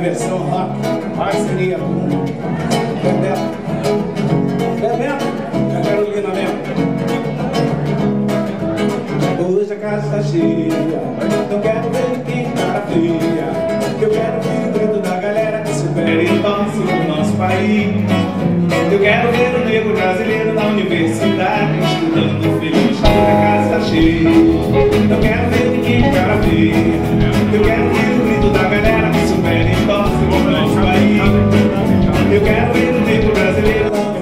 versão lá, parceria com Bebeto. Bebeto, da Carolina mesmo. Hoje a casa está cheia, não quero ver ninguém cara Que Eu quero ver o grito da galera que supera e avança no nosso país. Eu quero ver o negro brasileiro na universidade, estudando feliz. Hoje a casa está cheia, não quero ver ninguém cara feia. little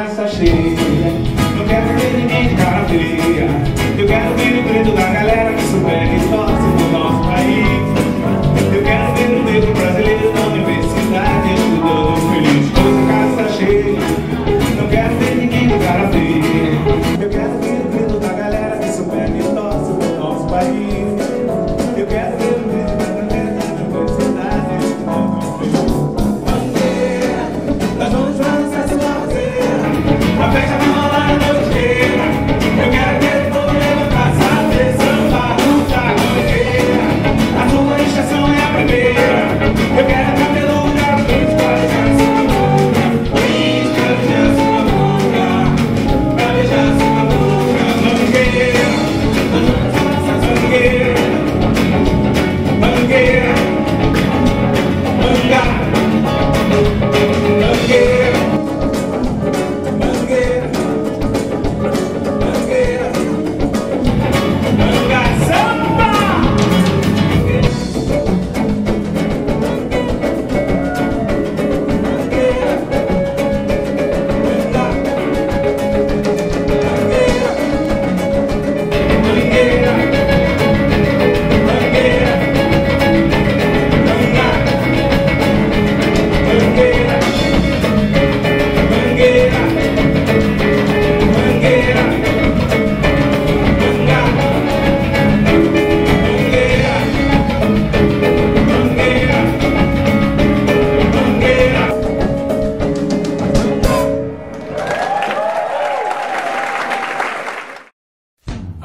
casa cheia. Não quero ver ninguém de cara feia. Eu quero ver o grito da galera que supera que torce por nós.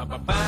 Bye-bye.